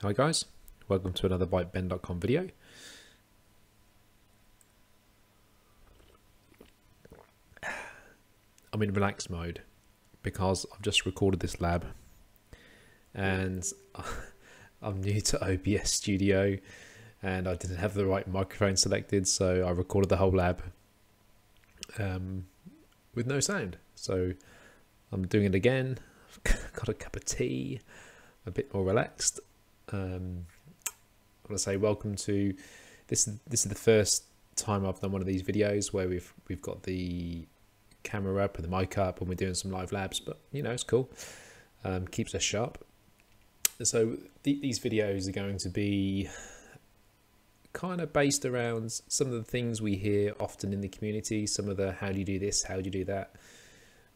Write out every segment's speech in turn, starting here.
Hi guys, welcome to another ByteBen.com video. I'm in relaxed mode because I've just recorded this lab and I'm new to OBS Studio and I didn't have the right microphone selected so I recorded the whole lab um, with no sound. So I'm doing it again. I've got a cup of tea, a bit more relaxed. Um, I want to say welcome to this. This is the first time I've done one of these videos where we've we've got the camera up and the mic up and we're doing some live labs. But you know it's cool. Um, keeps us sharp. So th these videos are going to be kind of based around some of the things we hear often in the community. Some of the how do you do this, how do you do that.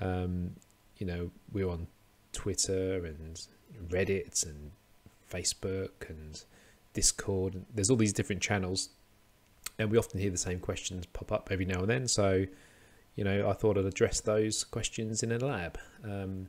Um, you know, we're on Twitter and Reddit and Facebook and Discord. There's all these different channels, and we often hear the same questions pop up every now and then. So, you know, I thought I'd address those questions in a lab. Um,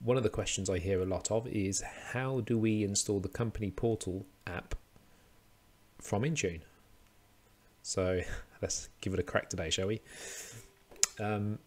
one of the questions I hear a lot of is how do we install the company portal app from Intune? So let's give it a crack today, shall we? Um,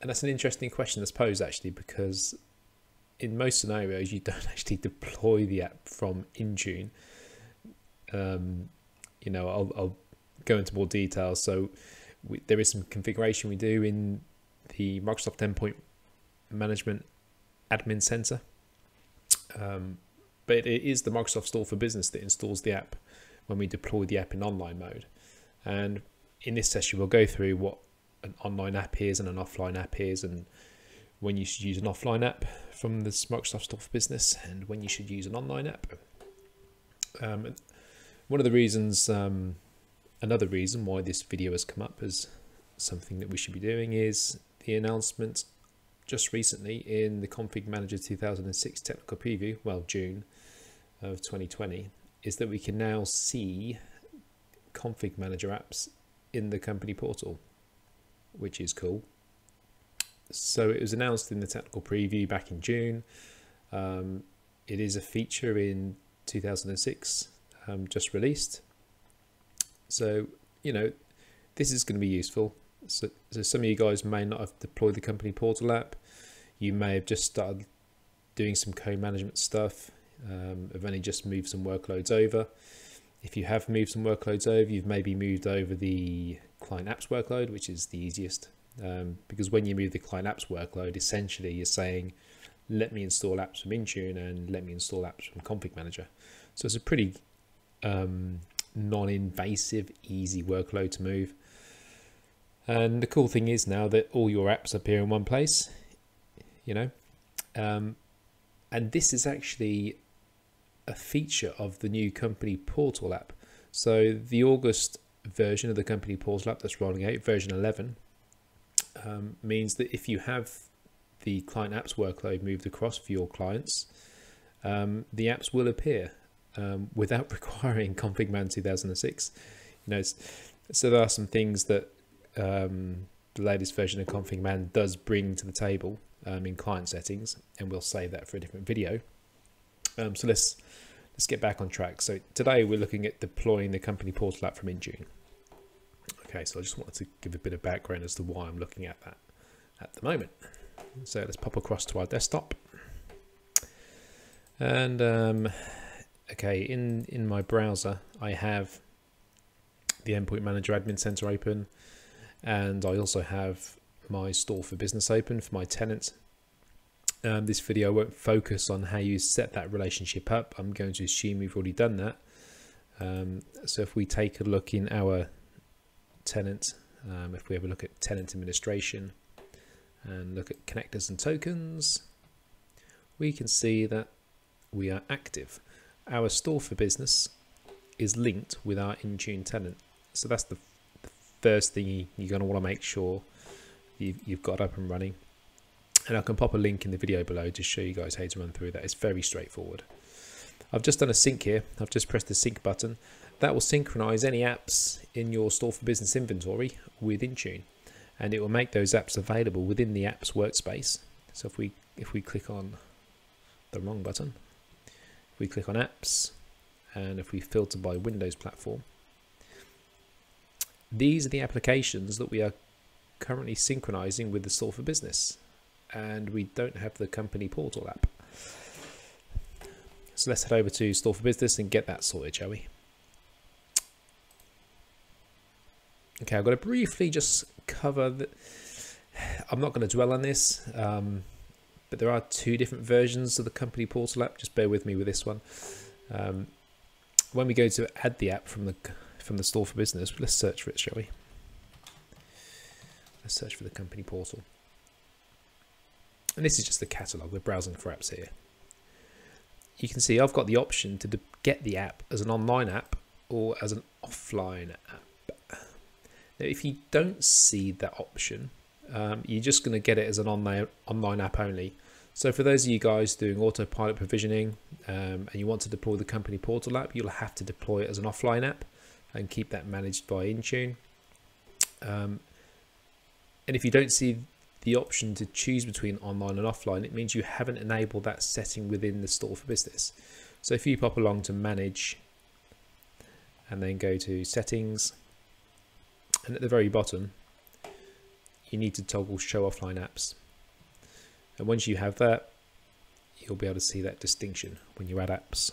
and that's an interesting question that's posed actually, because in most scenarios you don't actually deploy the app from Intune. Um, you know, I'll, I'll, go into more details. So we, there is some configuration we do in the Microsoft Endpoint Management Admin Center. Um, but it is the Microsoft Store for Business that installs the app when we deploy the app in online mode. And in this session, we'll go through what an online app is and an offline app is and when you should use an offline app from the Microsoft Store for Business and when you should use an online app. Um, one of the reasons, um, another reason why this video has come up as something that we should be doing is the announcement just recently in the Config Manager 2006 technical preview, well, June of 2020, is that we can now see Config Manager apps in the company portal, which is cool so it was announced in the technical preview back in June. Um, it is a feature in 2006, um, just released. So, you know, this is going to be useful. So, so, some of you guys may not have deployed the company portal app. You may have just started doing some co-management stuff. Um, have only just moved some workloads over. If you have moved some workloads over, you've maybe moved over the client apps workload, which is the easiest um, because when you move the client apps workload, essentially you're saying, let me install apps from Intune and let me install apps from Config Manager. So it's a pretty um, non-invasive, easy workload to move. And the cool thing is now that all your apps appear in one place, you know, um, and this is actually a feature of the new company portal app. So the August version of the company portal app that's rolling out, version 11, um, means that if you have the client apps workload moved across for your clients, um, the apps will appear um, without requiring config man 2006. You know, so there are some things that um, the latest version of config man does bring to the table um, in client settings, and we'll save that for a different video. Um, so let's let's get back on track. So today we're looking at deploying the company portal app from Intune. Okay, so I just wanted to give a bit of background as to why I'm looking at that at the moment. So let's pop across to our desktop. And um, okay, in, in my browser, I have the Endpoint Manager Admin Center open, and I also have my store for business open for my tenant. Um, this video won't focus on how you set that relationship up. I'm going to assume you've already done that. Um, so if we take a look in our tenant. Um, if we have a look at tenant administration and look at connectors and tokens, we can see that we are active. Our store for business is linked with our Intune tenant. So that's the, the first thing you're going to want to make sure you've, you've got up and running. And I can pop a link in the video below to show you guys how to run through that. It's very straightforward. I've just done a sync here. I've just pressed the sync button that will synchronize any apps in your Store for Business inventory with Intune and it will make those apps available within the apps workspace. So if we if we click on the wrong button, we click on apps and if we filter by Windows platform, these are the applications that we are currently synchronizing with the Store for Business and we don't have the company portal app. So let's head over to Store for Business and get that sorted, shall we? Okay, I've got to briefly just cover the, I'm not going to dwell on this, um, but there are two different versions of the company portal app. Just bear with me with this one. Um, when we go to add the app from the from the store for business, let's search for it, shall we? Let's search for the company portal. And this is just the catalog. We're browsing for apps here. You can see I've got the option to get the app as an online app or as an offline app. Now, if you don't see that option, um, you're just going to get it as an online online app only. So for those of you guys doing autopilot provisioning um, and you want to deploy the company portal app, you'll have to deploy it as an offline app and keep that managed by Intune. Um, and if you don't see the option to choose between online and offline, it means you haven't enabled that setting within the store for business. So if you pop along to manage and then go to settings and at the very bottom you need to toggle show offline apps. And once you have that you'll be able to see that distinction when you add apps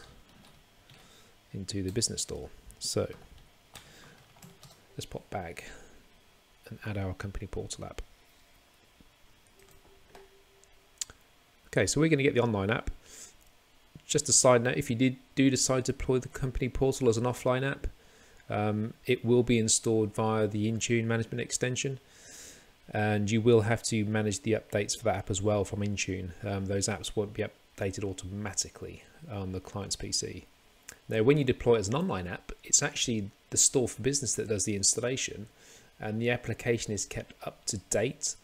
into the business store. So let's pop back and add our company portal app. Okay so we're going to get the online app. Just a side note if you did do decide to deploy the company portal as an offline app um, it will be installed via the Intune management extension and you will have to manage the updates for that app as well from Intune. Um, those apps won't be updated automatically on the client's PC. Now, when you deploy it as an online app, it's actually the store for business that does the installation, and the application is kept up to date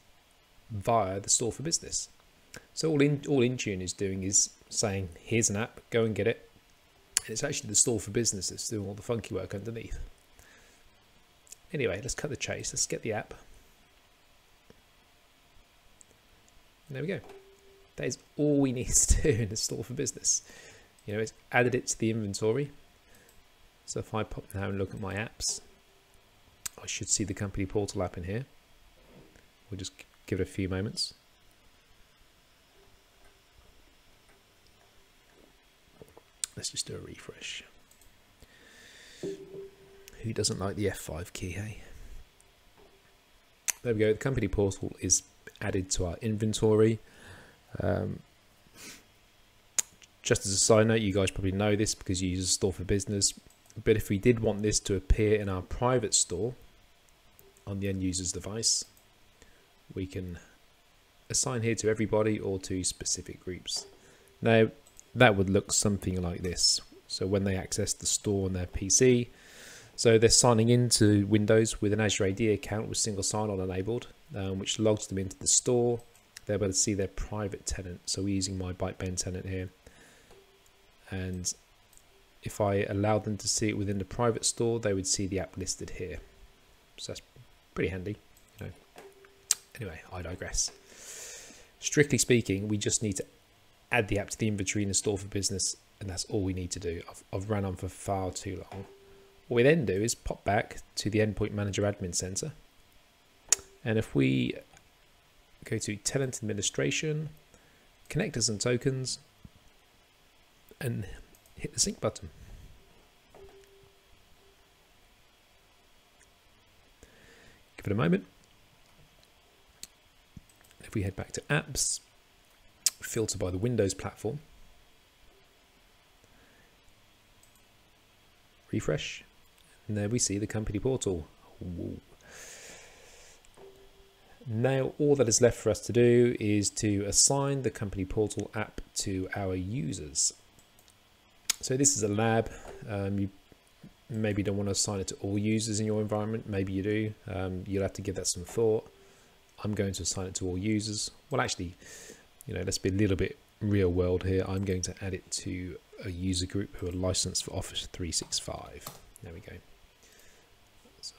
via the store for business. So all in all Intune is doing is saying, "Here's an app, go and get it, and it's actually the store for business that's doing all the funky work underneath. Anyway, let's cut the chase. Let's get the app. there we go. That is all we need to do in the store for business. You know, it's added it to the inventory. So if I pop now and look at my apps, I should see the company portal app in here. We'll just give it a few moments. Let's just do a refresh. Who doesn't like the F5 key, hey? There we go. The company portal is added to our inventory. Um, just as a side note, you guys probably know this because you use a store for business. But if we did want this to appear in our private store on the end user's device, we can assign here to everybody or to specific groups. Now, that would look something like this. So when they access the store on their PC, so they're signing into Windows with an Azure AD account with single sign-on enabled, um, which logs them into the store. They're able to see their private tenant. So we're using my ByteBen tenant here. And if I allow them to see it within the private store, they would see the app listed here. So that's pretty handy. You know. Anyway, I digress. Strictly speaking, we just need to add the app to the inventory in the store for business, and that's all we need to do. I've, I've run on for far too long. What we then do is pop back to the Endpoint Manager Admin Center, and if we go to Tenant Administration, Connectors and Tokens, and hit the sync button. Give it a moment. If we head back to Apps, filter by the Windows platform. Refresh. And there we see the company portal. Whoa. Now all that is left for us to do is to assign the company portal app to our users. So this is a lab. Um, you maybe don't want to assign it to all users in your environment. Maybe you do. Um, you'll have to give that some thought. I'm going to assign it to all users. Well, actually, you know, let's be a little bit real world here. I'm going to add it to a user group who are licensed for Office 365. There we go. So,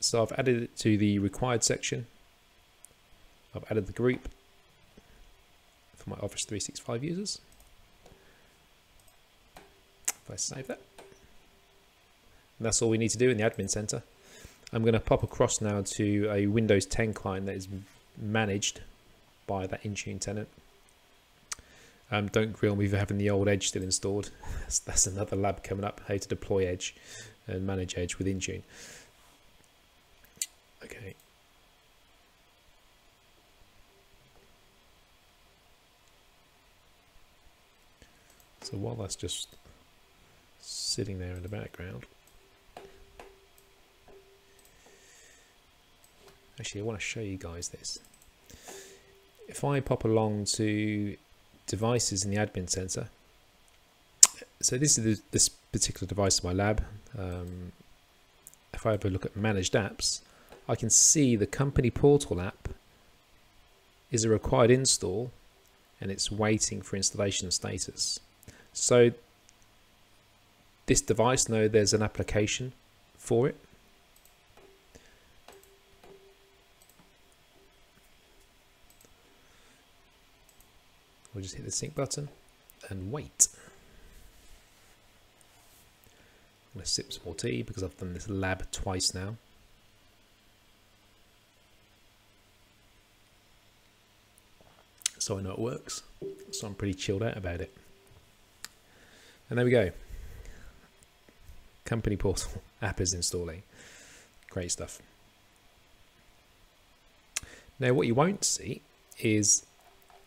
so I've added it to the required section. I've added the group. for my Office 365 users. If I save that. And that's all we need to do in the admin center. I'm going to pop across now to a Windows 10 client that is managed by that Intune tenant. Um, don't grill me for having the old Edge still installed. That's, that's another lab coming up, how to deploy Edge and manage Edge with Intune. Okay. So while that's just sitting there in the background, actually I want to show you guys this. If I pop along to devices in the admin center, so this is the, this particular device in my lab. Um, if I have a look at managed apps, I can see the company portal app is a required install and it's waiting for installation status. So this device know there's an application for it. We'll just hit the sync button and wait. I'm going to sip some more tea because I've done this lab twice now. So I know it works. So I'm pretty chilled out about it. And there we go. Company portal app is installing. Great stuff. Now what you won't see is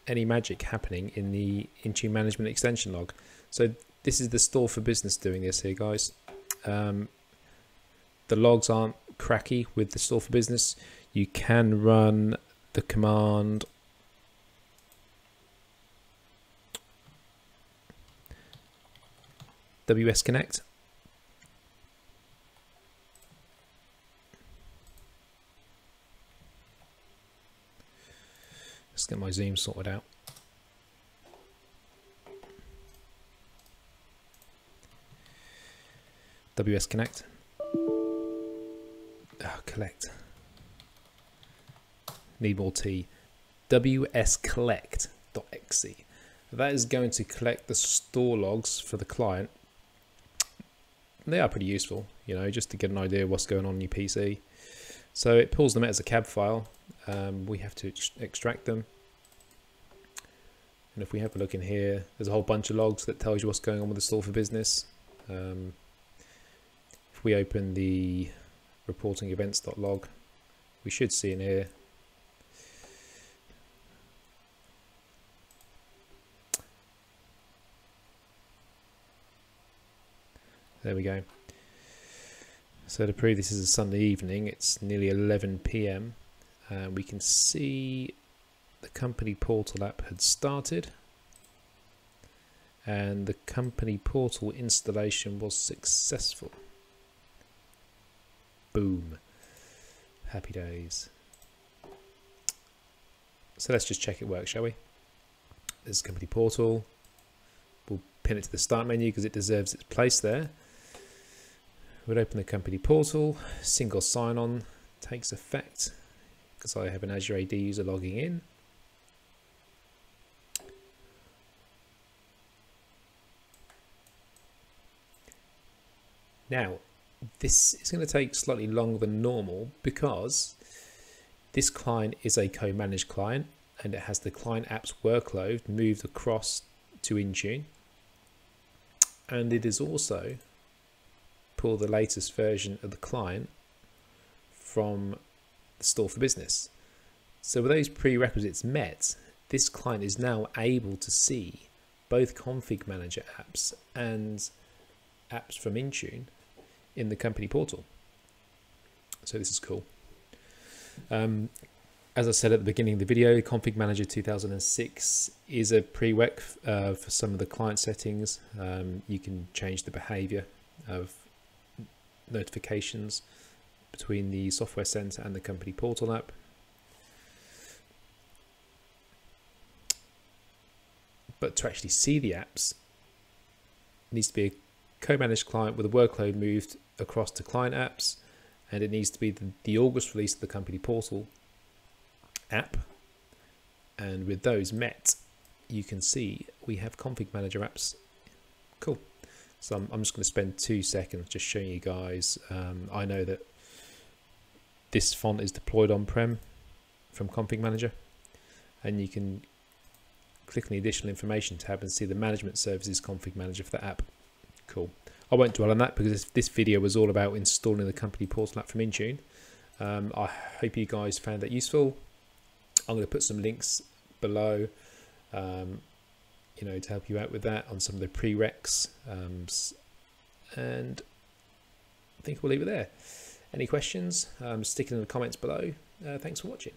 any magic happening in the Intune management extension log. So this is the store for business doing this here guys. Um, the logs aren't cracky with the store for business. You can run the command WS Connect. Let's get my zoom sorted out. WS Connect. Oh, collect. Need more tea. WS Collect.exe. That is going to collect the store logs for the client they are pretty useful, you know, just to get an idea what's going on in your PC. So it pulls them out as a cab file. Um, we have to extract them. And if we have a look in here, there's a whole bunch of logs that tells you what's going on with the store for business. Um, if we open the reporting events.log, we should see in here There we go. So to prove this is a Sunday evening, it's nearly 11 p.m. Uh, we can see the company portal app had started and the company portal installation was successful. Boom. Happy days. So let's just check it works, shall we? There's company portal. We'll pin it to the start menu because it deserves its place there. We'd open the company portal, single sign-on takes effect because I have an Azure AD user logging in. Now, this is going to take slightly longer than normal because this client is a co-managed client and it has the client apps workload moved across to Intune. And it is also pull the latest version of the client from the store for business. So with those prerequisites met, this client is now able to see both config manager apps and apps from Intune in the company portal. So this is cool. Um, as I said at the beginning of the video, Config Manager 2006 is a prereq uh, for some of the client settings. Um, you can change the behavior of notifications between the software center and the company portal app. But to actually see the apps, needs to be a co-managed client with a workload moved across to client apps, and it needs to be the, the August release of the company portal app. And with those met, you can see we have config manager apps. Cool. So I'm, I'm just going to spend two seconds just showing you guys. Um, I know that this font is deployed on-prem from config manager and you can click on the additional information tab and see the management services config manager for the app. Cool. I won't dwell on that because this, this video was all about installing the company portal app from Intune. Um, I hope you guys found that useful. I'm going to put some links below, um, you know, to help you out with that on some of the prereqs. Um, and I think we'll leave it there. Any questions? Um, stick it in the comments below. Uh, thanks for watching.